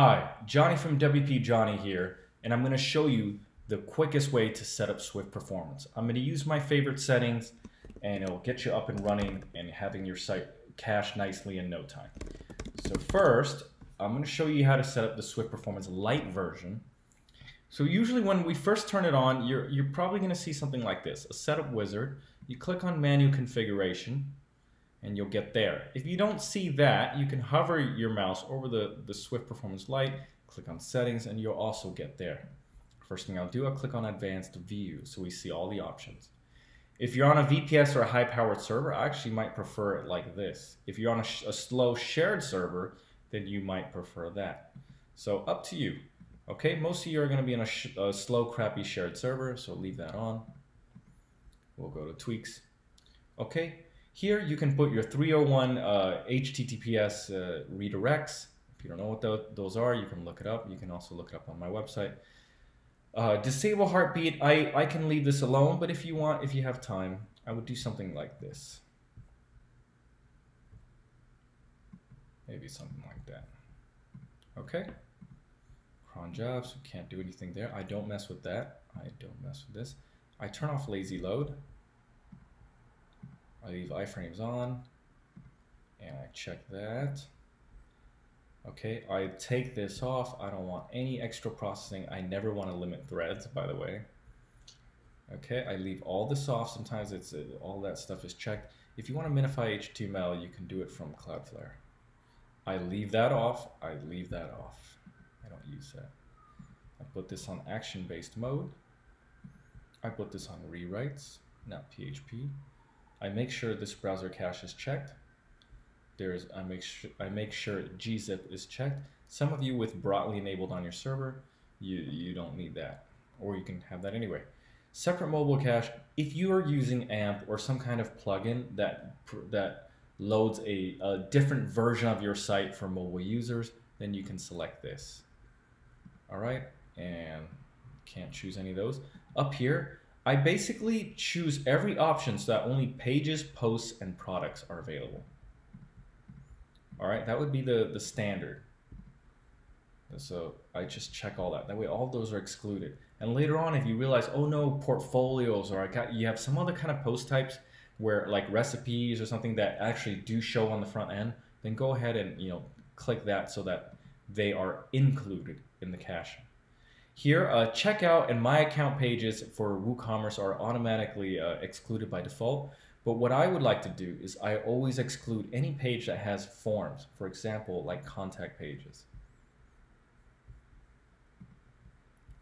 Hi, Johnny from WP Johnny here, and I'm going to show you the quickest way to set up Swift Performance. I'm going to use my favorite settings, and it'll get you up and running and having your site cache nicely in no time. So first, I'm going to show you how to set up the Swift Performance Lite version. So usually when we first turn it on, you're, you're probably going to see something like this, a setup wizard. You click on manual configuration, and you'll get there. If you don't see that, you can hover your mouse over the, the Swift Performance Lite, click on settings, and you'll also get there. First thing I'll do, I'll click on advanced view so we see all the options. If you're on a VPS or a high powered server, I actually might prefer it like this. If you're on a, a slow shared server, then you might prefer that. So up to you. Okay, most of you are going to be on a, a slow, crappy shared server, so leave that on. We'll go to tweaks. Okay, here you can put your 301 uh, HTTPS uh, redirects. If you don't know what the, those are, you can look it up. You can also look it up on my website. Uh, disable heartbeat, I, I can leave this alone, but if you want, if you have time, I would do something like this. Maybe something like that. Okay. Cron jobs, can't do anything there. I don't mess with that. I don't mess with this. I turn off lazy load. I leave iframes on and I check that. Okay, I take this off. I don't want any extra processing. I never want to limit threads, by the way. Okay, I leave all this off. Sometimes it's uh, all that stuff is checked. If you want to minify HTML, you can do it from Cloudflare. I leave that off. I leave that off. I don't use that. I put this on action-based mode. I put this on rewrites, not PHP. I make sure this browser cache is checked. There's I make sure I make sure gzip is checked. Some of you with Brotli enabled on your server, you you don't need that, or you can have that anyway. Separate mobile cache. If you are using AMP or some kind of plugin that that loads a, a different version of your site for mobile users, then you can select this. All right, and can't choose any of those. Up here, I basically choose every option so that only pages, posts, and products are available. All right, that would be the, the standard. So I just check all that. That way all those are excluded. And later on, if you realize, oh no, portfolios, or I got, you have some other kind of post types where like recipes or something that actually do show on the front end, then go ahead and you know click that so that they are included in the cache. Here, uh, checkout and my account pages for WooCommerce are automatically uh, excluded by default. But what I would like to do is I always exclude any page that has forms, for example, like contact pages.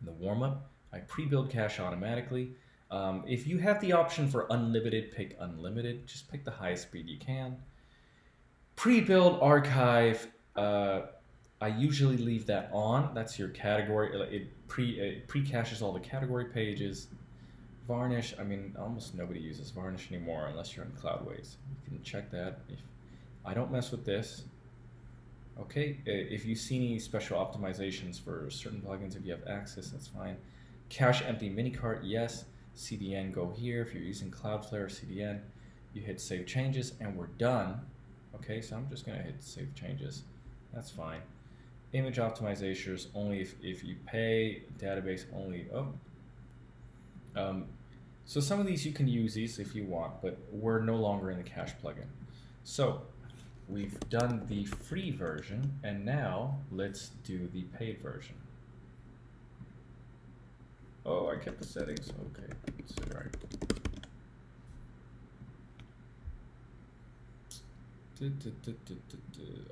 In the warm-up, I pre-build cache automatically. Um, if you have the option for unlimited, pick unlimited. Just pick the highest speed you can. Pre-build archive. Uh, I usually leave that on. That's your category. It pre it pre-caches all the category pages. Varnish. I mean, almost nobody uses Varnish anymore unless you're in Cloudways. You can check that. If I don't mess with this. Okay, if you see any special optimizations for certain plugins, if you have access, that's fine. Cache empty minicart, yes. CDN, go here. If you're using Cloudflare CDN, you hit save changes, and we're done. Okay, so I'm just gonna hit save changes. That's fine image optimizations only if, if you pay, database only. Oh. Um, so some of these you can use these if you want, but we're no longer in the cache plugin. So we've done the free version, and now let's do the paid version. Oh, I kept the settings. Okay, that's right.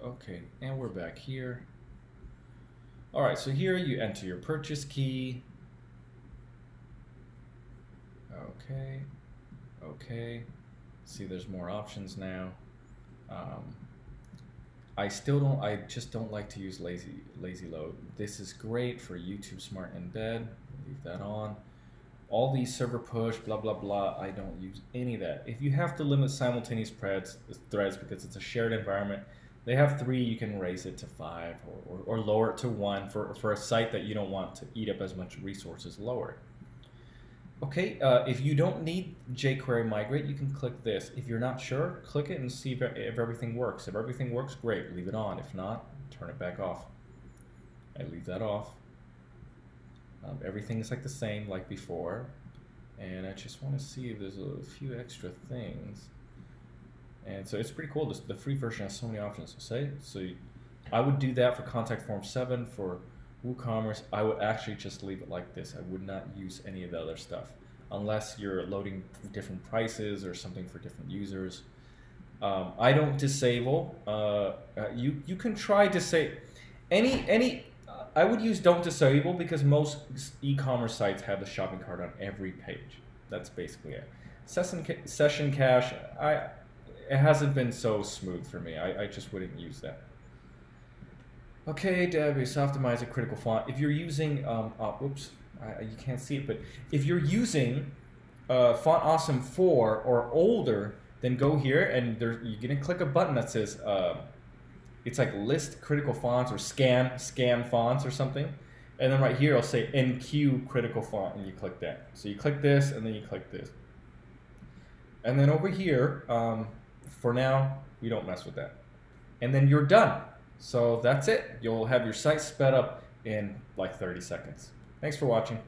Okay, and we're back here. All right, so here you enter your purchase key. Okay, okay. See, there's more options now. Um, I still don't, I just don't like to use lazy, lazy load. This is great for YouTube Smart Embed. Leave that on. All these server push, blah, blah, blah. I don't use any of that. If you have to limit simultaneous threads, threads because it's a shared environment, they have three, you can raise it to five or, or, or, lower it to one for, for a site that you don't want to eat up as much resources, lower it. Okay, uh, if you don't need jQuery migrate, you can click this. If you're not sure, click it and see if, if everything works. If everything works, great, leave it on. If not, turn it back off. I leave that off. Um, everything is like the same like before. And I just want to see if there's a few extra things. And so it's pretty cool. This, the free version has so many options. Say, so you, I would do that for contact form 7 for WooCommerce. I would actually just leave it like this. I would not use any of the other stuff unless you're loading different prices or something for different users. Um, I don't disable. Uh, uh, you you can try to say any any. I would use don't disable because most e-commerce sites have the shopping cart on every page. That's basically it. Session session cache. I it hasn't been so smooth for me. I, I just wouldn't use that. Okay, database a critical font. If you're using, um, oh, oops, I, you can't see it, but if you're using uh, Font Awesome 4 or older, then go here and there, you're gonna click a button that says, uh, it's like list critical fonts or scan, scan fonts or something. And then right here, I'll say Enqueue critical font and you click that. So you click this and then you click this. And then over here, um, for now, we don't mess with that. And then you're done. So that's it. You'll have your site sped up in like 30 seconds. Thanks for watching.